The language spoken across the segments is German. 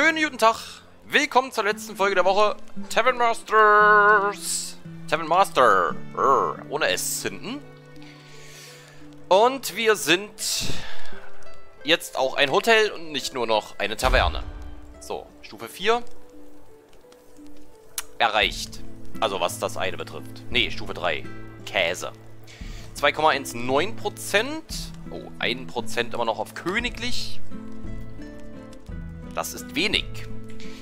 Schönen guten Tag. Willkommen zur letzten Folge der Woche. Tavern Masters. Tavern Master. Ohne S hinten. Und wir sind jetzt auch ein Hotel und nicht nur noch eine Taverne. So, Stufe 4. Erreicht. Also was das eine betrifft. Ne, Stufe 3. Käse. 2,19%. Oh, 1% immer noch auf königlich. Das ist wenig.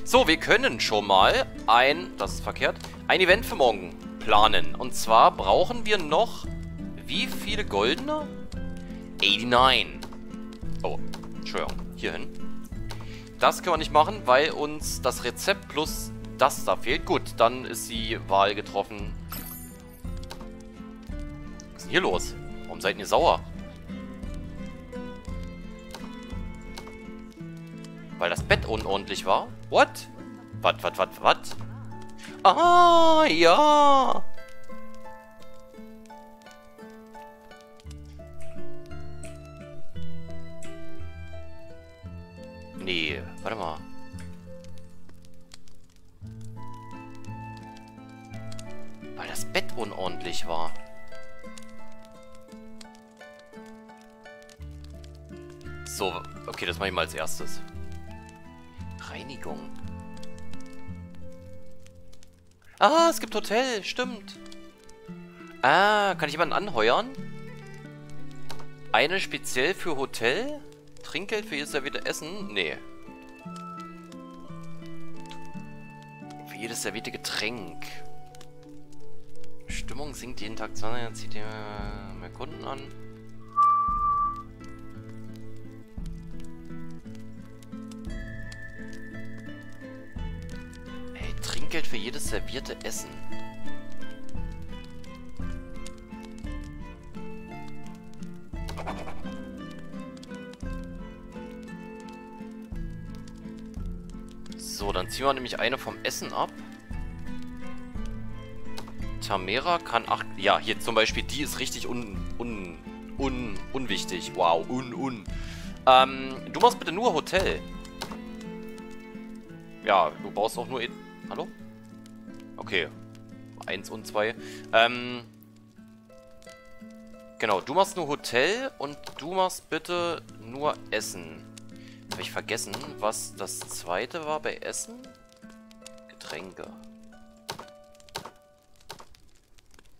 So, wir können schon mal ein, das ist verkehrt, ein Event für morgen planen. Und zwar brauchen wir noch, wie viele goldene? 89. Oh, Entschuldigung, hier hin. Das können wir nicht machen, weil uns das Rezept plus das da fehlt. Gut, dann ist die Wahl getroffen. Was ist denn hier los? Warum seid ihr sauer? Weil das Bett unordentlich war? What? Was, was, was, was? Ah, ja. Nee, warte mal. Weil das Bett unordentlich war. So, okay, das mache ich mal als erstes. Reinigung. Ah, es gibt Hotel, stimmt. Ah, kann ich jemanden anheuern? Eine speziell für Hotel? Trinkgeld für jedes servierte Essen? Nee. Für jedes servierte Getränk. Stimmung sinkt jeden Tag 20, dann zieht ihr mehr Kunden an. Trinkgeld für jedes servierte Essen. So, dann ziehen wir nämlich eine vom Essen ab. Tamera kann 8... Ja, hier zum Beispiel, die ist richtig un... un... un... unwichtig. Wow, un... un. Ähm, du machst bitte nur Hotel. Ja, du brauchst auch nur... Hallo? Okay. Eins und zwei. Ähm. Genau, du machst nur Hotel und du machst bitte nur Essen. Habe ich vergessen, was das zweite war bei Essen? Getränke.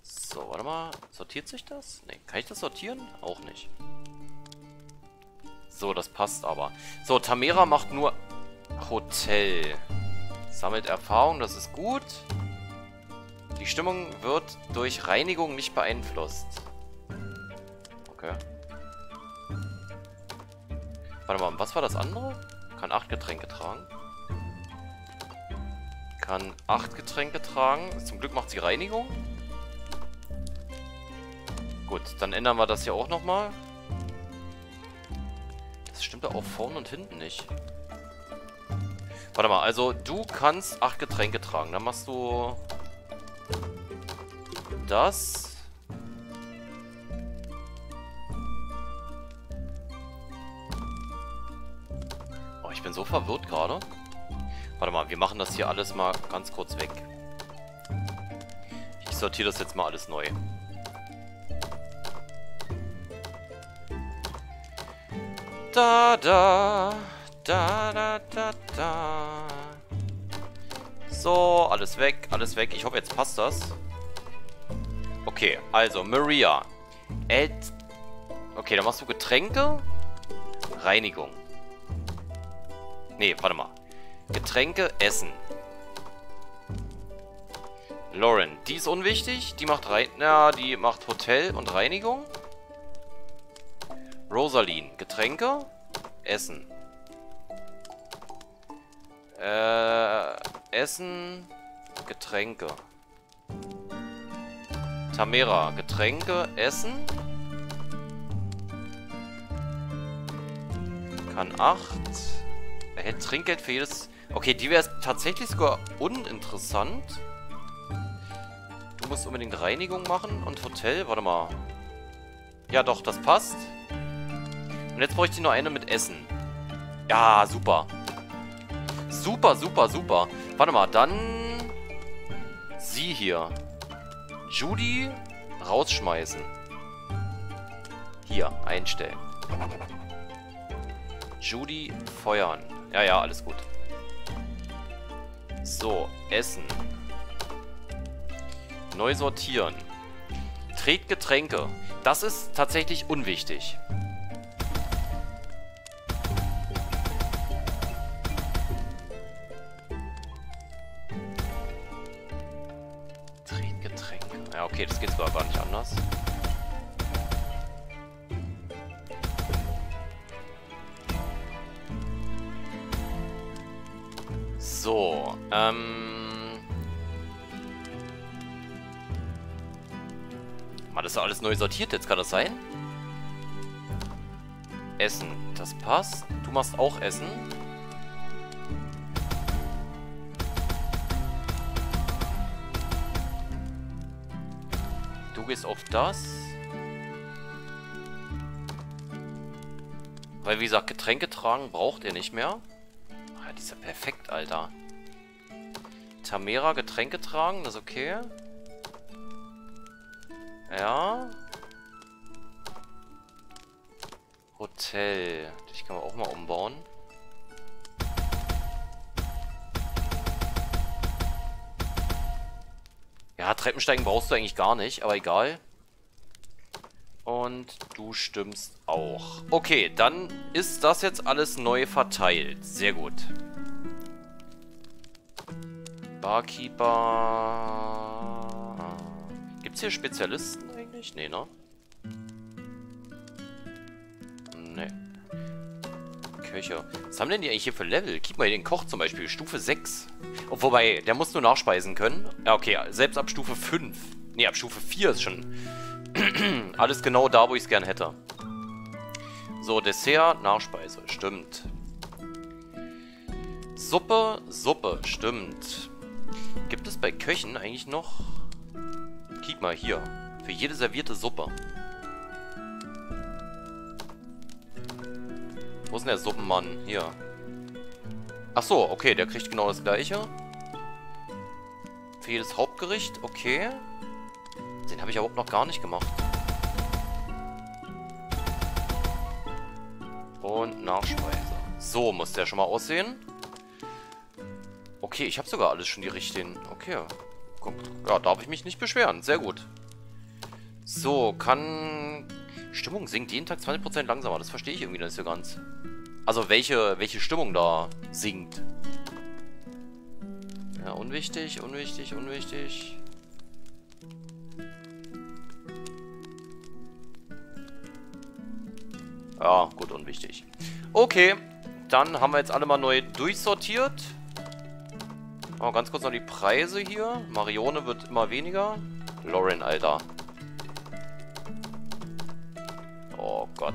So, warte mal. Sortiert sich das? Ne, kann ich das sortieren? Auch nicht. So, das passt aber. So, Tamera macht nur Hotel. Sammelt Erfahrung, das ist gut. Die Stimmung wird durch Reinigung nicht beeinflusst. Okay. Warte mal, was war das andere? Kann 8 Getränke tragen. Kann 8 Getränke tragen. Zum Glück macht sie Reinigung. Gut, dann ändern wir das hier auch nochmal. Das stimmt auch vorne und hinten nicht. Warte mal, also du kannst acht Getränke tragen. Dann machst du das. Oh, ich bin so verwirrt gerade. Warte mal, wir machen das hier alles mal ganz kurz weg. Ich sortiere das jetzt mal alles neu. Da, da. Da, da, da, da. So, alles weg, alles weg. Ich hoffe, jetzt passt das. Okay, also, Maria. Ed. Okay, dann machst du Getränke. Reinigung. Nee, warte mal. Getränke, Essen. Lauren, die ist unwichtig. Die macht Rein... Na, die macht Hotel und Reinigung. Rosaline, Getränke, Essen. Äh, Essen, Getränke. Tamera, Getränke, Essen. Kann 8. Erhält Trinkgeld für jedes... Okay, die wäre tatsächlich sogar uninteressant. Du musst unbedingt Reinigung machen und Hotel. Warte mal. Ja, doch, das passt. Und jetzt bräuchte ich nur eine mit Essen. Ja, super. Super, super, super. Warte mal, dann... Sie hier. Judy rausschmeißen. Hier, einstellen. Judy feuern. Ja, ja, alles gut. So, Essen. Neu sortieren. Trägt Getränke. Das ist tatsächlich unwichtig. So, ähm... Mal, das ist alles neu sortiert jetzt, kann das sein? Essen, das passt. Du machst auch Essen. Du gehst auf das. Weil, wie gesagt, Getränke tragen braucht ihr nicht mehr. Ist ja perfekt, Alter. Tamera Getränke tragen, das ist okay. Ja. Hotel. Dich kann man auch mal umbauen. Ja, Treppensteigen brauchst du eigentlich gar nicht, aber egal. Und du stimmst auch. Okay, dann ist das jetzt alles neu verteilt. Sehr gut. Barkeeper. Gibt es hier Spezialisten eigentlich? Nee, ne? Nee. Köche. Was haben denn die eigentlich hier für Level? Gib mal den Koch zum Beispiel. Stufe 6. Oh, wobei, der muss nur nachspeisen können. Ja, okay. Selbst ab Stufe 5. Nee, ab Stufe 4 ist schon alles genau da, wo ich es gern hätte. So, Dessert, Nachspeise. Stimmt. Suppe, Suppe. Stimmt. Gibt es bei Köchen eigentlich noch... Kick mal hier. Für jede servierte Suppe. Wo ist denn der Suppenmann? Hier. Ach so, okay, der kriegt genau das gleiche. Für jedes Hauptgericht, okay. Den habe ich aber auch noch gar nicht gemacht. Und Nachspeise. So muss der schon mal aussehen. Okay, ich habe sogar alles schon die richtigen. Okay. Ja, darf ich mich nicht beschweren. Sehr gut. So, kann... Stimmung sinkt jeden Tag 20% langsamer. Das verstehe ich irgendwie nicht so ganz. Also, welche, welche Stimmung da sinkt. Ja, unwichtig, unwichtig, unwichtig. Ja, gut, unwichtig. Okay, dann haben wir jetzt alle mal neu durchsortiert. Oh, ganz kurz noch die Preise hier. Marione wird immer weniger. Lauren, Alter. Oh Gott.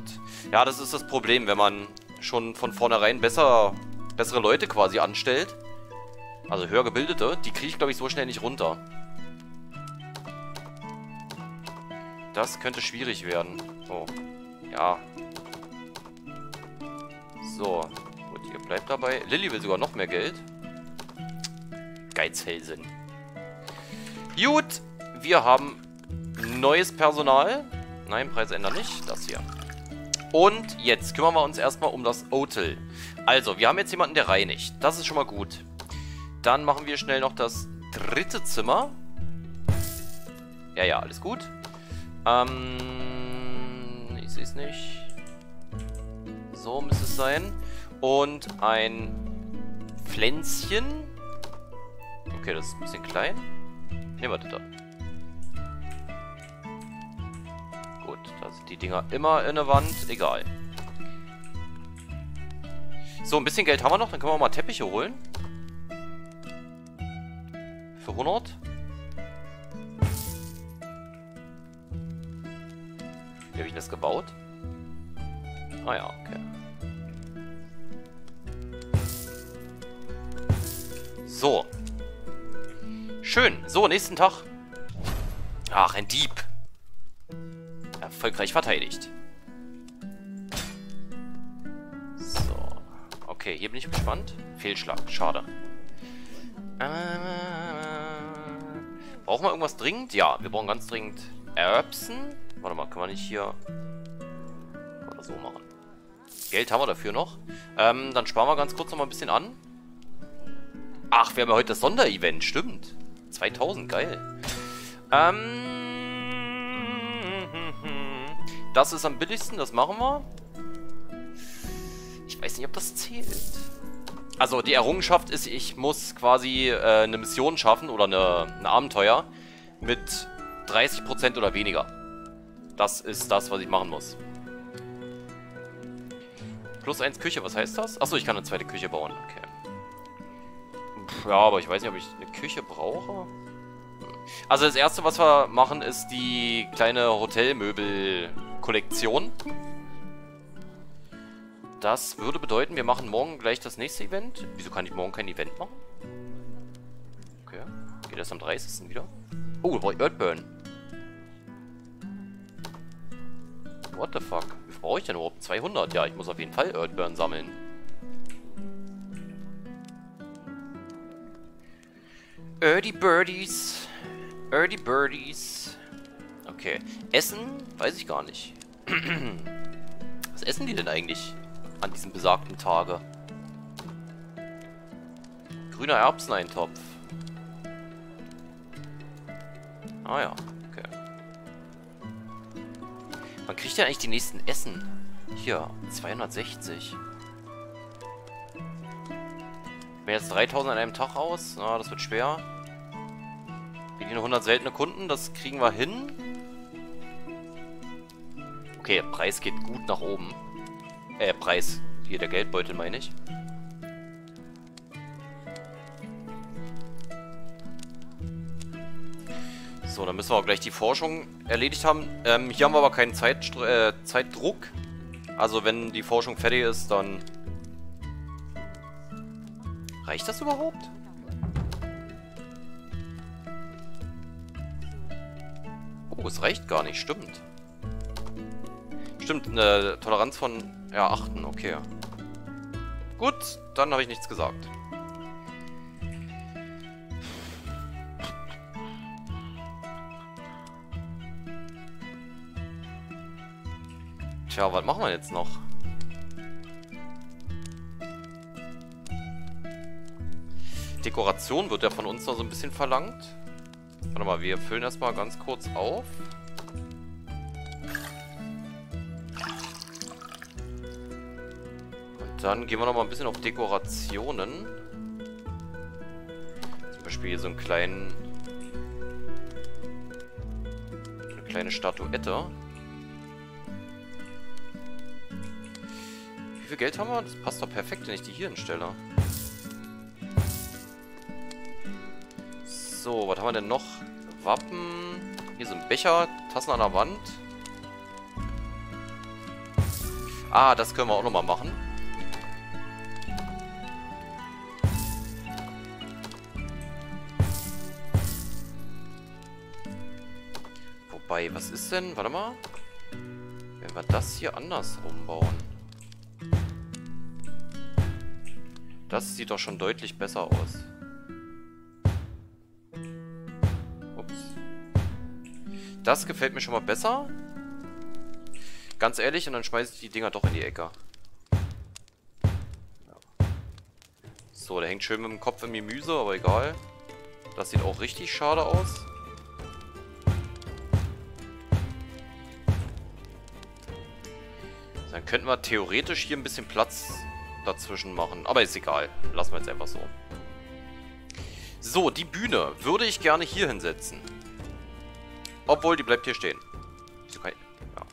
Ja, das ist das Problem, wenn man schon von vornherein besser, bessere Leute quasi anstellt. Also höher gebildete, die kriege ich, glaube ich, so schnell nicht runter. Das könnte schwierig werden. Oh. Ja. So. Gut, ihr bleibt dabei. Lilly will sogar noch mehr Geld. Geizhälsin. Gut, wir haben neues Personal. Nein, Preise ändern nicht. Das hier. Und jetzt kümmern wir uns erstmal um das Hotel. Also, wir haben jetzt jemanden, der reinigt. Das ist schon mal gut. Dann machen wir schnell noch das dritte Zimmer. Ja, ja, alles gut. Ähm, ich sehe es nicht. So müsste es sein. Und ein Pflänzchen. Okay, das ist ein bisschen klein. Ne, warte da. Gut, da sind die Dinger immer in der Wand. Egal. So, ein bisschen Geld haben wir noch. Dann können wir mal Teppiche holen. Für 100. Wie habe ich das gebaut? Ah ja, okay. So. Schön. So, nächsten Tag. Ach, ein Dieb. Erfolgreich verteidigt. So. Okay, hier bin ich gespannt. Fehlschlag, schade. Äh, brauchen wir irgendwas dringend? Ja, wir brauchen ganz dringend Erbsen. Warte mal, können wir nicht hier... Oder so machen. Geld haben wir dafür noch. Ähm, dann sparen wir ganz kurz noch mal ein bisschen an. Ach, wir haben ja heute das Sonderevent, stimmt. 2000, geil. Ähm... Das ist am billigsten, das machen wir. Ich weiß nicht, ob das zählt. Also die Errungenschaft ist, ich muss quasi äh, eine Mission schaffen oder eine, ein Abenteuer mit 30% oder weniger. Das ist das, was ich machen muss. Plus 1 Küche, was heißt das? Achso, ich kann eine zweite Küche bauen. Okay. Ja, aber ich weiß nicht, ob ich eine Küche brauche. Also das erste, was wir machen, ist die kleine Hotelmöbel-Kollektion. Das würde bedeuten, wir machen morgen gleich das nächste Event. Wieso kann ich morgen kein Event machen? Okay. Geht das am 30. wieder? Oh, brauche ich Earthburn. What the fuck? Wie brauche ich denn überhaupt? 200? Ja, ich muss auf jeden Fall Earthburn sammeln. Early Birdies. Early Birdies. Okay. Essen? Weiß ich gar nicht. Was essen die denn eigentlich? an diesem besagten Tage. Grüner Erbseneintopf. Ah ja, okay. Wann kriegt ihr eigentlich die nächsten Essen? Hier, 260. Wenn jetzt 3000 an einem Tag aus, na, das wird schwer. Wir gehen 100 seltene Kunden, das kriegen wir hin. Okay, Preis geht gut nach oben. Äh, Preis. Hier der Geldbeutel, meine ich. So, dann müssen wir auch gleich die Forschung erledigt haben. Ähm, hier haben wir aber keinen Zeit, äh, Zeitdruck. Also wenn die Forschung fertig ist, dann... Reicht das überhaupt? Oh, es reicht gar nicht, stimmt. Stimmt, eine Toleranz von ja, achten, okay. Gut, dann habe ich nichts gesagt. Tja, was machen wir jetzt noch? Dekoration wird ja von uns noch so ein bisschen verlangt. Warte mal, wir füllen erstmal ganz kurz auf. Dann gehen wir noch mal ein bisschen auf Dekorationen. Zum Beispiel hier so einen kleinen... Eine kleine Statuette. Wie viel Geld haben wir? Das passt doch perfekt, wenn ich die hier hinstelle. So, was haben wir denn noch? Wappen. Hier ein Becher, Tassen an der Wand. Ah, das können wir auch nochmal machen. Wobei, was ist denn? Warte mal. Wenn wir das hier anders umbauen. Das sieht doch schon deutlich besser aus. Das gefällt mir schon mal besser. Ganz ehrlich, und dann schmeiße ich die Dinger doch in die Ecke. So, der hängt schön mit dem Kopf im Gemüse, aber egal. Das sieht auch richtig schade aus. Dann könnten wir theoretisch hier ein bisschen Platz dazwischen machen. Aber ist egal. Lassen wir jetzt einfach so. So, die Bühne würde ich gerne hier hinsetzen. Obwohl, die bleibt hier stehen. Ja.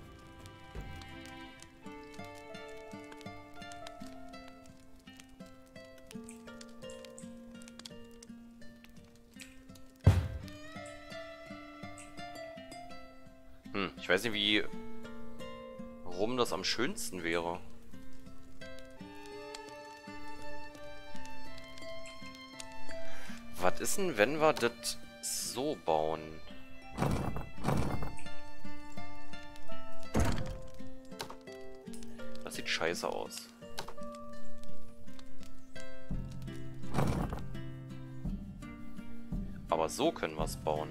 Hm, ich weiß nicht, wie rum das am schönsten wäre. Was ist denn, wenn wir das so bauen? scheiße aus. Aber so können wir es bauen.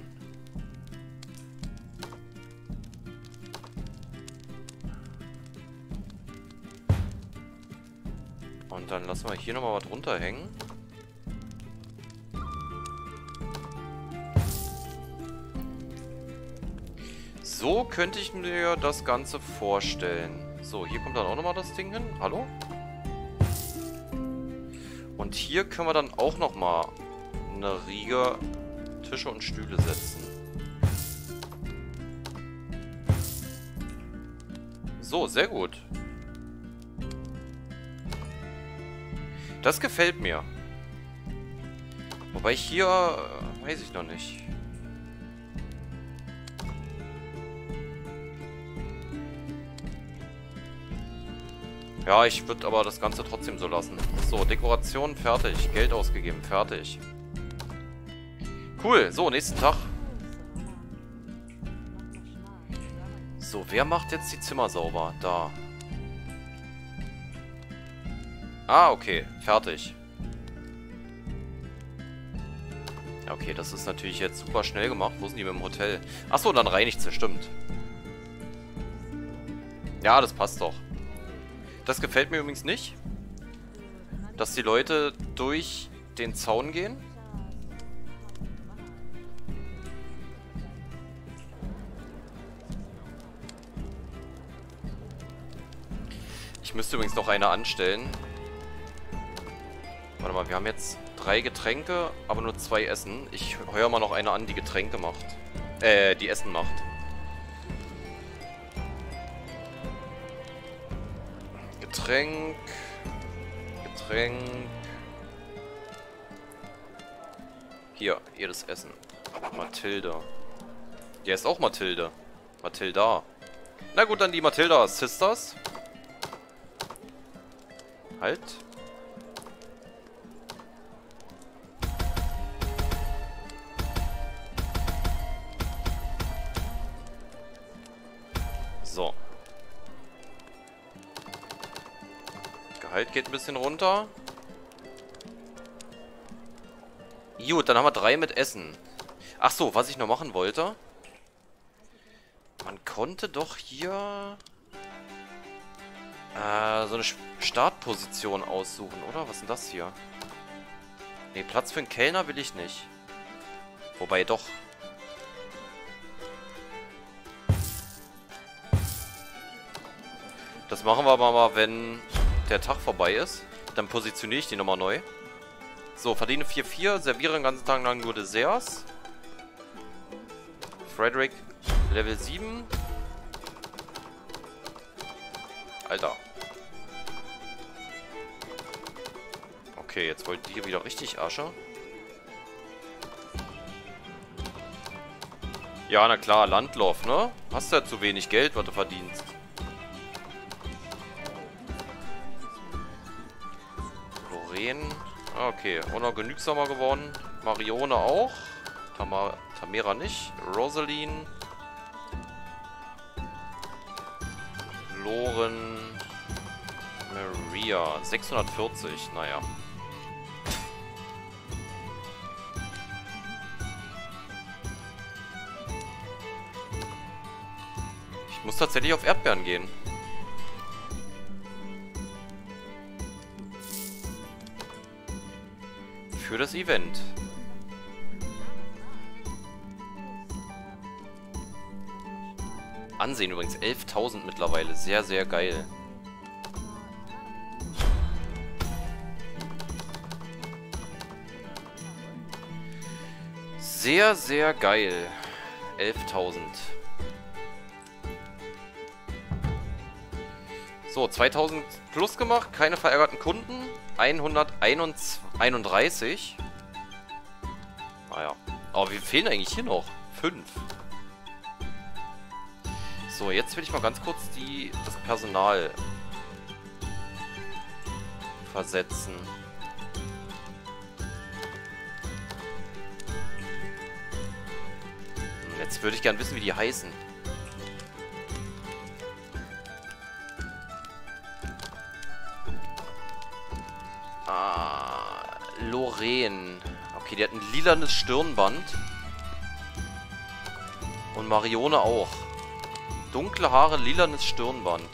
Und dann lassen wir hier nochmal was runterhängen. So könnte ich mir das Ganze vorstellen. So, hier kommt dann auch nochmal das Ding hin. Hallo? Und hier können wir dann auch nochmal eine Riege Tische und Stühle setzen. So, sehr gut. Das gefällt mir. Wobei hier... Äh, weiß ich noch nicht. Ja, ich würde aber das Ganze trotzdem so lassen. So, Dekoration fertig. Geld ausgegeben, fertig. Cool, so, nächsten Tag. So, wer macht jetzt die Zimmer sauber? Da. Ah, okay. Fertig. Okay, das ist natürlich jetzt super schnell gemacht. Wo sind die mit dem Hotel? Achso, dann reinigt sie, stimmt. Ja, das passt doch. Das gefällt mir übrigens nicht. Dass die Leute durch den Zaun gehen. Ich müsste übrigens noch eine anstellen. Warte mal, wir haben jetzt drei Getränke, aber nur zwei Essen. Ich heuer mal noch eine an, die Getränke macht. Äh, die Essen macht. Getränk. Getränk. Hier, jedes Essen. Mathilde. Der ist auch Mathilde. Mathilda. Na gut, dann die Mathilda Sisters. Halt. Gehalt geht ein bisschen runter. Gut, dann haben wir drei mit Essen. Ach so, was ich noch machen wollte. Man konnte doch hier äh, so eine Startposition aussuchen, oder? Was ist denn das hier? Ne, Platz für einen Kellner will ich nicht. Wobei doch. Das machen wir aber mal, wenn der Tag vorbei ist. Dann positioniere ich die nochmal neu. So, verdiene 4-4, serviere den ganzen Tag lang nur Desserts. Frederick, Level 7. Alter. Okay, jetzt wollt ihr wieder richtig Asche. Ja, na klar, Landlauf, ne? Hast ja zu wenig Geld, was du verdienst. Ah, okay, noch genügsamer geworden. Marione auch. Tamar Tamera nicht. Rosaline. Loren. Maria. 640, naja. Ich muss tatsächlich auf Erdbeeren gehen. Für das Event. Ansehen übrigens. 11.000 mittlerweile. Sehr, sehr geil. Sehr, sehr geil. 11.000. So, 2000 plus gemacht, keine verärgerten Kunden. 131. Naja. Aber wir fehlen eigentlich hier noch. 5. So, jetzt will ich mal ganz kurz die, das Personal versetzen. Hm, jetzt würde ich gern wissen, wie die heißen. Lorraine. Okay, die hat ein lilanes Stirnband. Und Marione auch. Dunkle Haare, lilanes Stirnband.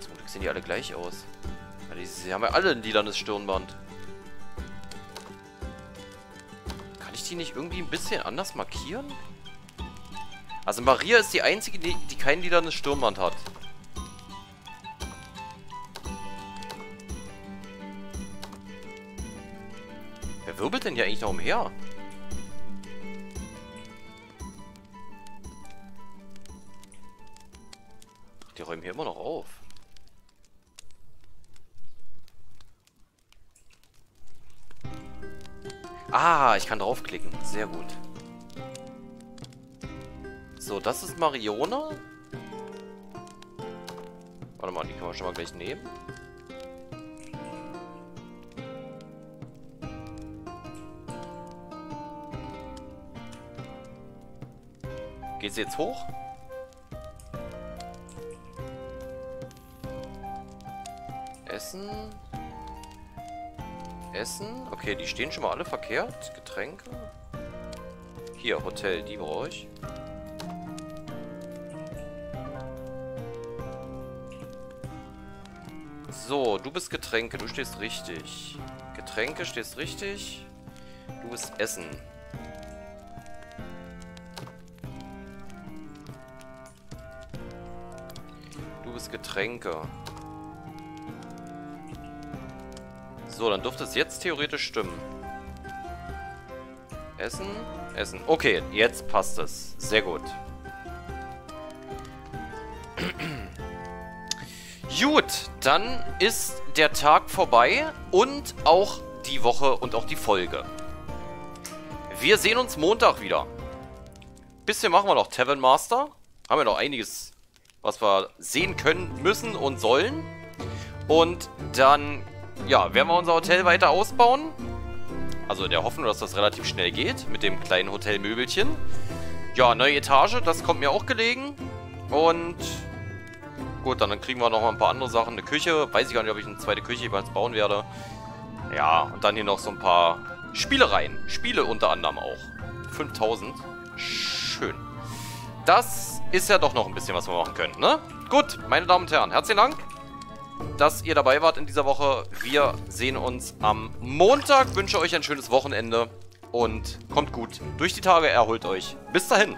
Zum Glück sehen die alle gleich aus. sie haben ja alle ein lilanes Stirnband. Kann ich die nicht irgendwie ein bisschen anders markieren? Also Maria ist die einzige, die, die kein lilanes Stirnband hat. Wer wirbelt denn hier eigentlich noch umher? die räumen hier immer noch auf. Ah, ich kann draufklicken. Sehr gut. So, das ist Marione. Warte mal, die können wir schon mal gleich nehmen. Geht sie jetzt hoch? Essen. Essen. Okay, die stehen schon mal alle verkehrt. Getränke. Hier, Hotel, die brauche ich. So, du bist Getränke, du stehst richtig. Getränke stehst richtig. Du bist Essen. bist Getränke. So, dann dürfte es jetzt theoretisch stimmen. Essen, Essen. Okay, jetzt passt es. Sehr gut. Gut, dann ist der Tag vorbei und auch die Woche und auch die Folge. Wir sehen uns Montag wieder. Bisschen machen wir noch Tavern Master. Haben wir noch einiges was wir sehen können, müssen und sollen. Und dann, ja, werden wir unser Hotel weiter ausbauen. Also der Hoffnung, dass das relativ schnell geht mit dem kleinen Hotelmöbelchen. Ja, neue Etage, das kommt mir auch gelegen. Und gut, dann kriegen wir noch mal ein paar andere Sachen. Eine Küche, weiß ich gar nicht, ob ich eine zweite Küche jeweils bauen werde. Ja, und dann hier noch so ein paar Spielereien. Spiele unter anderem auch. 5000. Schön. Das ist ja doch noch ein bisschen, was wir machen können, ne? Gut, meine Damen und Herren, herzlichen Dank, dass ihr dabei wart in dieser Woche. Wir sehen uns am Montag. Wünsche euch ein schönes Wochenende und kommt gut durch die Tage, erholt euch. Bis dahin.